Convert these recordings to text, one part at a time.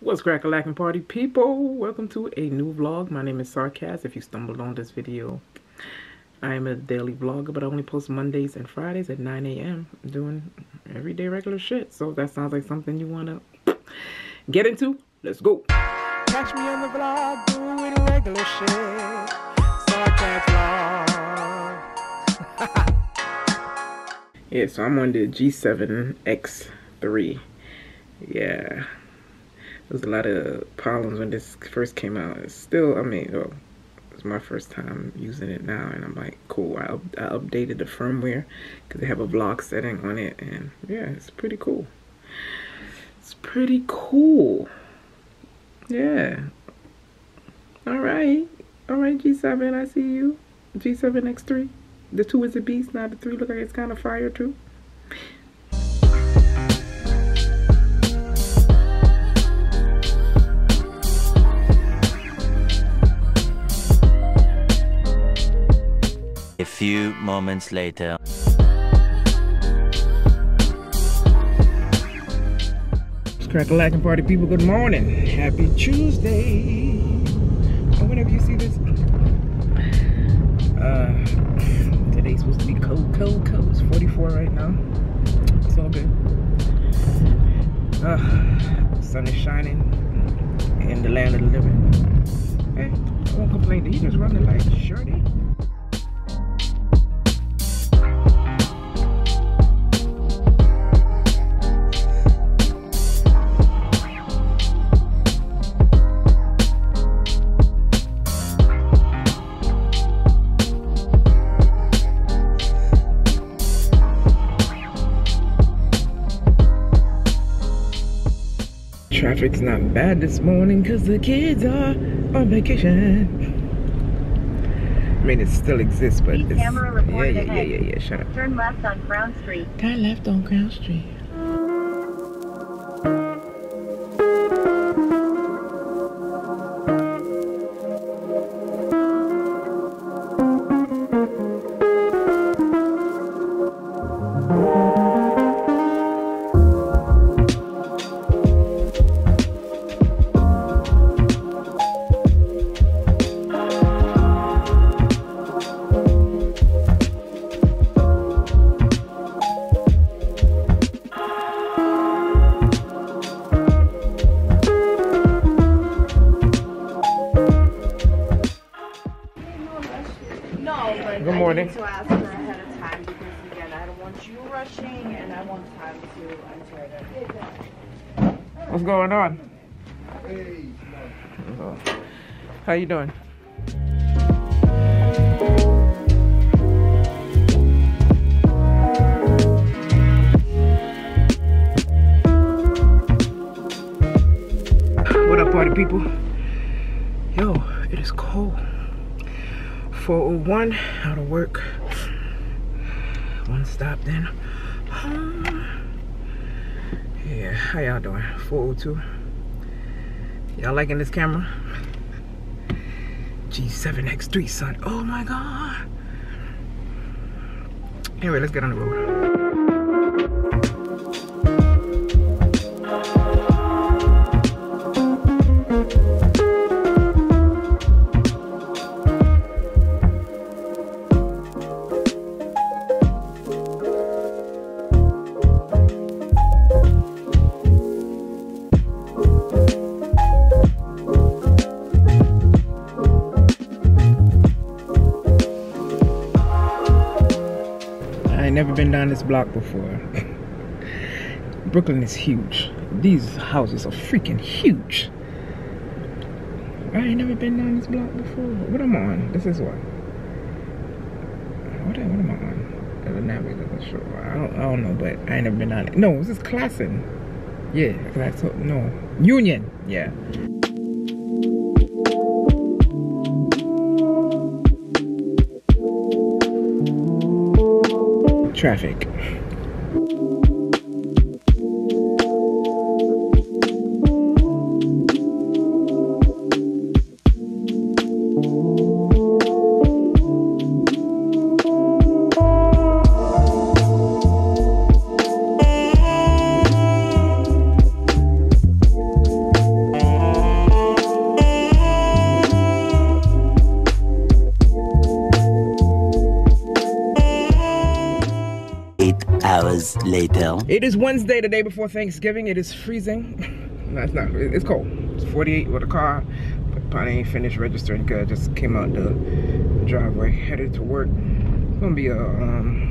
What's crackalacking party people? Welcome to a new vlog. My name is Sarkazz. If you stumbled on this video, I am a daily vlogger, but I only post Mondays and Fridays at 9 a.m. doing everyday regular shit. So if that sounds like something you want to get into, let's go. Catch me on the vlog doing regular shit. Sarkazz vlog. yeah, so I'm on the G7X3. Yeah there was a lot of problems when this first came out. It's still, I mean, well, it's my first time using it now, and I'm like, cool. I, up, I updated the firmware because they have a vlog setting on it, and yeah, it's pretty cool. It's pretty cool. Yeah. All right. All right, G7, I see you. G7X3. The 2 is a beast, now the 3 look like it's kind of fire too. Few moments later. Crack a Crackalacking party people, good morning. Happy Tuesday. Or whenever you see this. Uh, today's supposed to be cold, cold, cold. It's 44 right now. It's all good. Uh, sun is shining in the land of the living. Hey, I won't complain. You just running like shorty. Traffic's not bad this morning because the kids are on vacation. I mean, it still exists, but it's, yeah, yeah, yeah, yeah, yeah, shut up. Turn left on Crown Street. Turn left on Crown Street. What's going on? How you doing? What up, party people? Yo, it is cold. 401 out of work. One stop then. Yeah, how y'all doing? 402. Y'all liking this camera? G7X3, son. Oh my god. Anyway, let's get on the road. Been down this block before. Brooklyn is huge. These houses are freaking huge. I ain't never been down this block before. What am I on? This is what? What, what am I on? The. I don't, I don't know, but I ain't never been on it. No, this is Classon. Yeah, that's no. Union. Yeah. Traffic. Later. It is Wednesday, the day before Thanksgiving. It is freezing. no, it's not. It's cold. It's 48 with a car. But probably ain't finished registering because I just came out the driveway, headed to work. It's gonna be a um,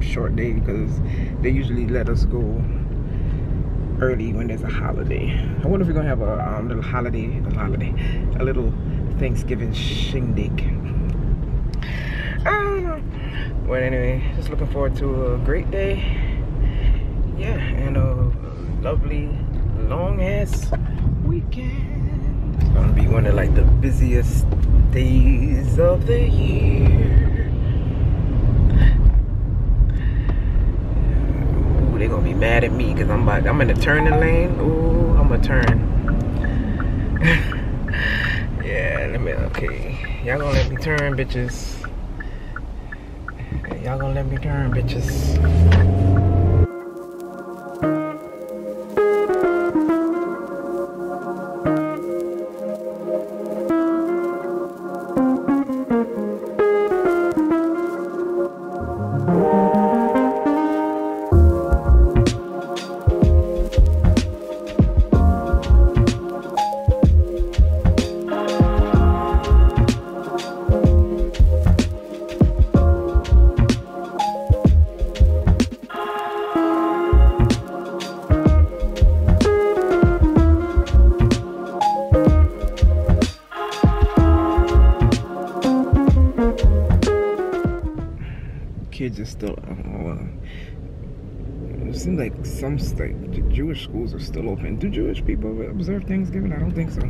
short day because they usually let us go early when there's a holiday. I wonder if we're gonna have a um, little holiday, a holiday, a little Thanksgiving shindig. But anyway, just looking forward to a great day. Yeah, and a lovely long ass weekend. It's gonna be one of like the busiest days of the year. Ooh, they gonna be mad at me because I'm about, I'm in the turning lane. Ooh, I'm gonna turn. yeah, let me, okay. Y'all gonna let me turn, bitches. Y'all gonna let me turn, bitches. Still. Uh, it seems like some like Jewish schools are still open. Do Jewish people observe Thanksgiving? I don't think so.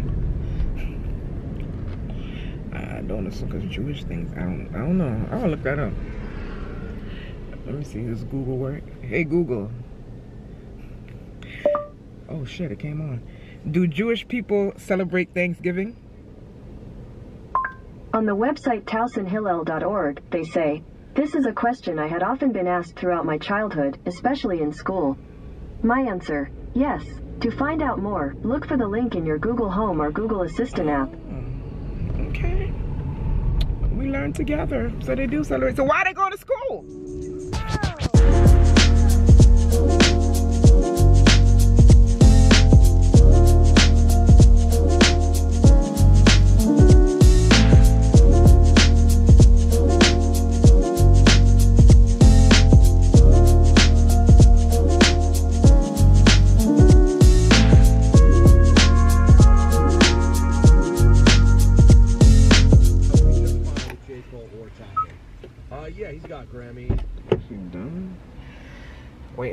I don't know because Jewish things. I don't. I don't know. I'll look that up. Let me see. Does Google work? Hey Google. Oh shit! It came on. Do Jewish people celebrate Thanksgiving? On the website towsonhillel.org, they say, This is a question I had often been asked throughout my childhood, especially in school. My answer, yes. To find out more, look for the link in your Google Home or Google Assistant app. Mm, okay. We learn together. So they do celebrate. So why they going to school?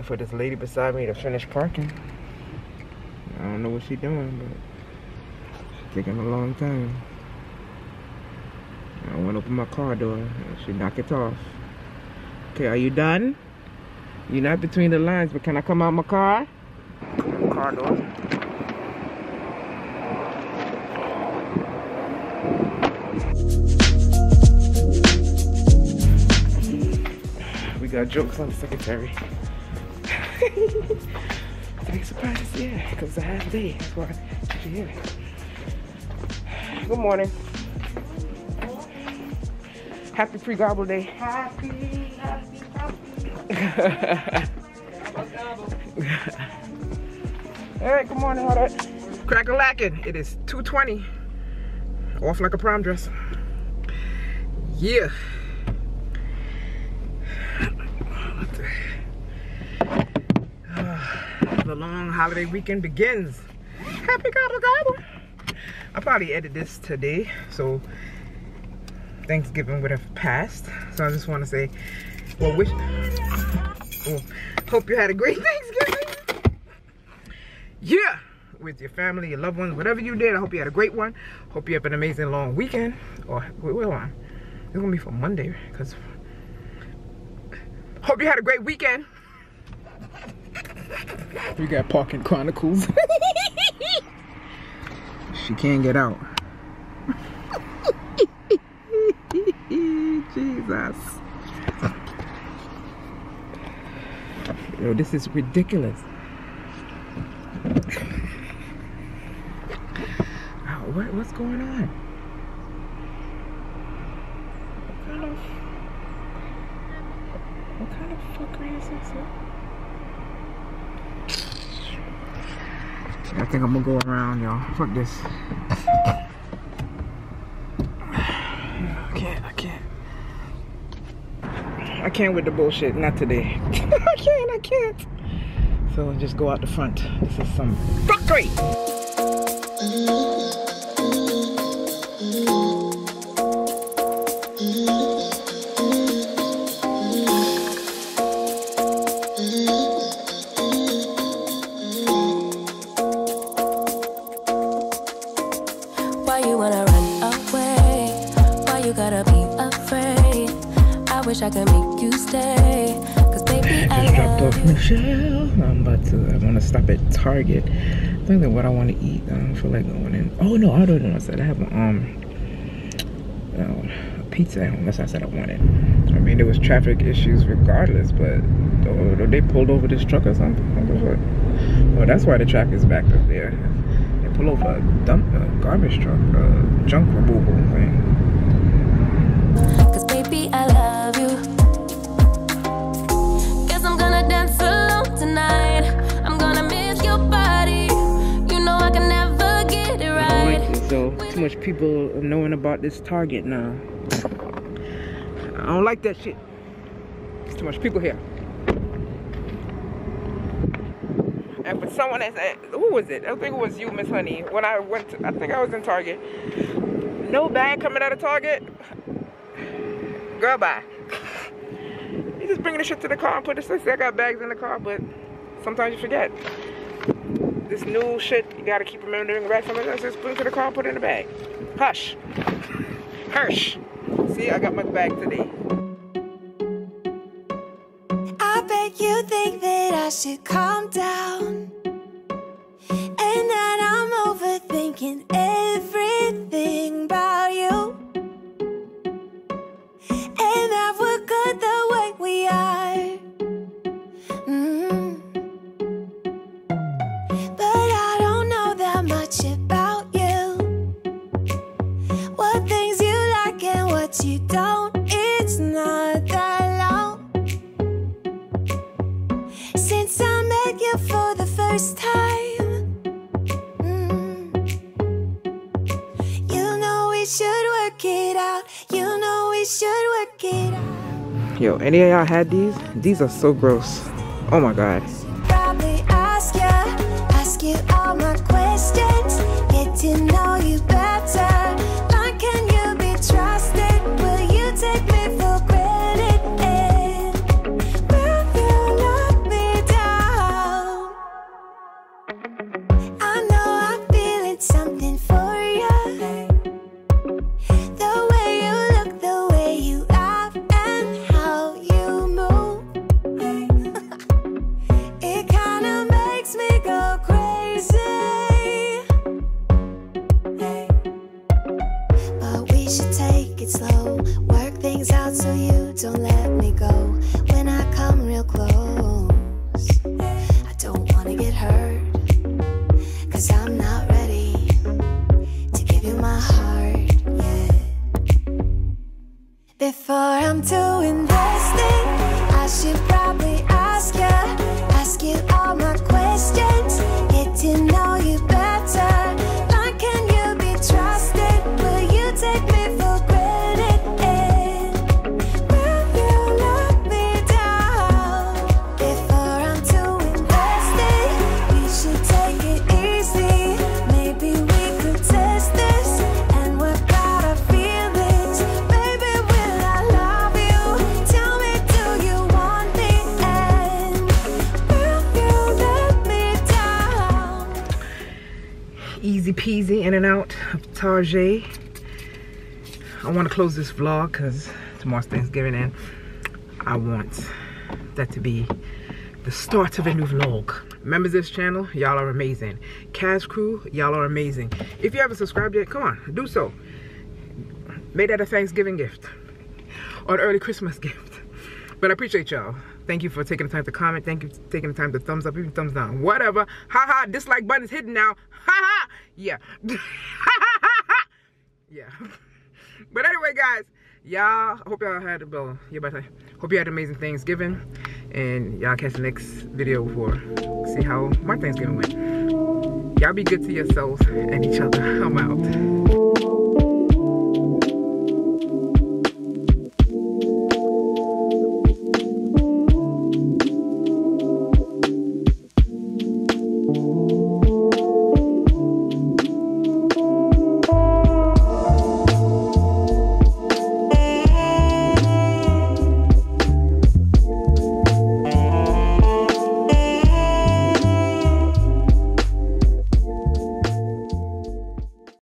For this lady beside me to finish parking. I don't know what she's doing, but it's taking a long time. I want to open my car door. She knock it off. Okay, are you done? You're not between the lines, but can I come out my car? Car door. We got jokes on the secretary. Big surprise, yeah, because it's a half day. That's why she's here. Good morning. Happy pre-gobble day. Happy, happy, happy. Hey, good morning, all that. Crack a lacking. It is 220. Off like a prom dress. Yeah. What the- the long holiday weekend begins. Happy gobble gobble. I'll probably edit this today, so Thanksgiving would have passed. So I just want to say, well, wish. Well, hope you had a great Thanksgiving. Yeah, with your family, your loved ones, whatever you did. I hope you had a great one. Hope you have an amazing long weekend. Or wait, wait, hold on. It's gonna be for Monday, cause. Hope you had a great weekend. We got Parking Chronicles. she can't get out. Jesus. Yo, this is ridiculous. What, what's going on? What kind of what kind of Fuckery is this? I think I'm gonna go around, y'all. Fuck this. I can't, I can't. I can't with the bullshit, not today. I can't, I can't. So just go out the front. This is some fuckery. Wish I could make you stay. Cause baby, I Just dropped off Michelle. I'm about to. I want to stop at Target. I think that what I want to eat. I don't feel like going in. Oh no, I don't know. I said I have a, um uh, a pizza at home. That's what I said I wanted. I mean, there was traffic issues regardless, but oh, they pulled over this truck or something. What the fuck? Oh, that's why the traffic is backed up there. They pull over a dump, a garbage truck, a junk removal thing. Too much people knowing about this Target now. I don't like that shit. There's too much people here. And for someone that said, who was it? I think it was you, Miss Honey. When I went, to, I think I was in Target. No bag coming out of Target. Girl, bye. You just bringing the shit to the car and put this. I got bags in the car, but sometimes you forget. This new shit, you gotta keep remembering it back. Sometimes just put it to the car put it in the bag. Hush. Hirsch. See, I got my bag today. I bet you think that I should calm down. Out. You know we should work it out. Yo, any of y'all had these? These are so gross. Oh my god. Easy in and out of Target. I want to close this vlog because tomorrow's Thanksgiving and I want that to be the start of a new vlog. Members of this channel, y'all are amazing. Cash crew, y'all are amazing. If you haven't subscribed yet, come on, do so. Make that a Thanksgiving gift or an early Christmas gift. But I appreciate y'all. Thank you for taking the time to comment. Thank you for taking the time to thumbs up, even thumbs down. Whatever. Ha ha. Dislike button is hidden now. Ha ha. Yeah. yeah. But anyway, guys, y'all. Hope y'all had well. You better. Hope you had amazing Thanksgiving. And y'all catch the next video for see how my Thanksgiving went. Y'all be good to yourselves and each other. I'm out.